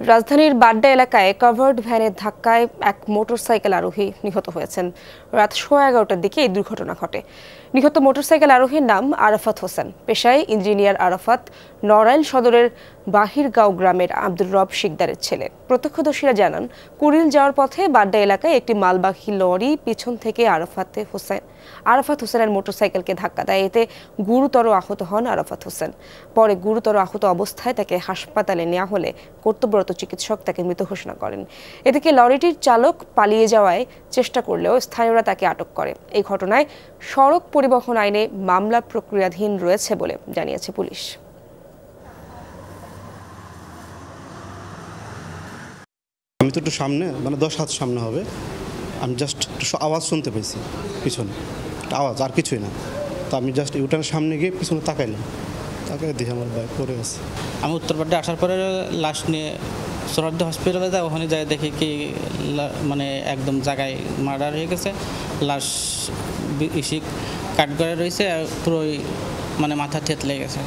রাজধানীর বাড্ডা এলাকায় কাভার্ড ভ্যানের ধাক্কায় এক মোটরসাইকেল আরোহী নিহত হয়েছেন। রাত সোয়া এগারোটার দিকে এই দুর্ঘটনা ঘটে। নিহত মোটরসাইকেল আরোহীর নাম আরাফাত হোসেন। পেশায় ইঞ্জিনিয়ার আরাফাত, নড়াইল সদরের বাহিরগাঁও গ্রামের আব্দুর রব শিকদারের ছেলে। প্রত্যক্ষদর্শীরা জানান, কুড়িল যাওয়ার পথে বাড্ডা এলাকায় একটি মালবাহী লরি পিছন থেকে আরাফাতে হোসেন আরাফাত হোসেনের মোটরসাইকেলকে ধাক্কা দেয়। এতে গুরুতর আহত হন আরাফাত হোসেন। পরে গুরুতর আহত অবস্থায় তাকে হাসপাতালে নেওয়া হলে কর্তব্যরত চিকিৎসক তাকে মৃত ঘোষণা করেন। এদিকে লরিটির চালক পালিয়ে যাওয়ায় চেষ্টা করলেও স্থানীয়রা তাকে আটক করে। এই ঘটনায় সড়ক পরিবহন আইনে মামলা প্রক্রিয়াধীন রয়েছে বলে জানিয়েছে পুলিশ। আমি তো একটু সামনে মানে দশ হাত সামনে হবে। আমি জাস্ট একটু আওয়াজ শুনতে পেয়েছি পিছনে। আওয়াজ, আর কিছুই না। তো আমি জাস্ট ইউটার্নের সামনে গিয়ে পিছনে তাকাইলাম। তাকাই দেখি আমার বাইক পড়ে আছে। আমি উত্তরপাড়ে আসার পরে লাশ নিয়ে সোনারদি হসপিটালে যাই, ওখানে যাই দেখি কি মানে একদম জায়গায় মার্ডার হয়ে গেছে। লাশ ইসি কাট করে রয়েছে পুরোই মানে মাথা থেতলে গেছে।